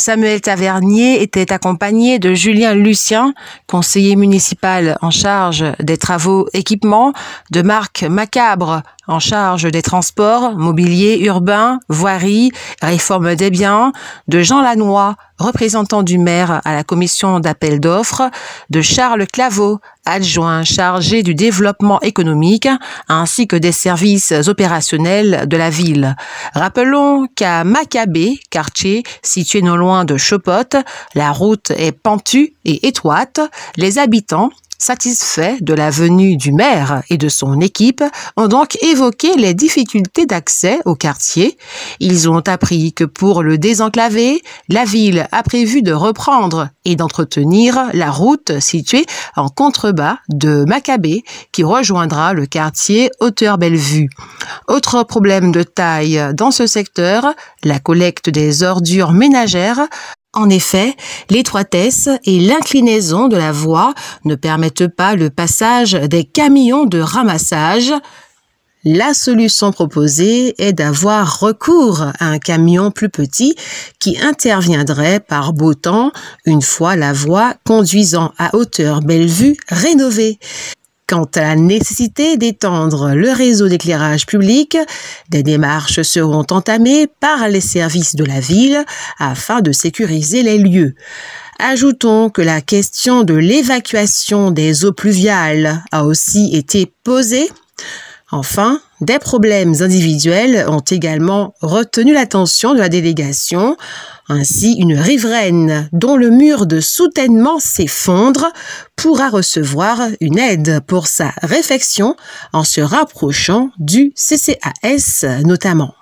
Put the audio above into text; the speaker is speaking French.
Samuel Tavernier était accompagné de Julien Lucien, conseiller municipal en charge des travaux équipements, de Marc Macabre, en charge des transports, mobilier urbain, voirie, réforme des biens, de Jean Lannoy, représentant du maire à la commission d'appel d'offres, de Charles Claveau, adjoint chargé du développement économique, ainsi que des services opérationnels de la ville. Rappelons qu'à Macabé, quartier situé non loin de Chopotte, la route est pentue et étroite. Les habitants satisfaits de la venue du maire et de son équipe, ont donc évoqué les difficultés d'accès au quartier. Ils ont appris que pour le désenclaver, la ville a prévu de reprendre et d'entretenir la route située en contrebas de Maccabée qui rejoindra le quartier Hauteur-Bellevue. Autre problème de taille dans ce secteur, la collecte des ordures ménagères en effet, l'étroitesse et l'inclinaison de la voie ne permettent pas le passage des camions de ramassage. La solution proposée est d'avoir recours à un camion plus petit qui interviendrait par beau temps une fois la voie conduisant à hauteur Bellevue rénovée. Quant à la nécessité d'étendre le réseau d'éclairage public, des démarches seront entamées par les services de la ville afin de sécuriser les lieux. Ajoutons que la question de l'évacuation des eaux pluviales a aussi été posée. Enfin, des problèmes individuels ont également retenu l'attention de la délégation. Ainsi, une riveraine dont le mur de soutènement s'effondre pourra recevoir une aide pour sa réfection en se rapprochant du CCAS notamment.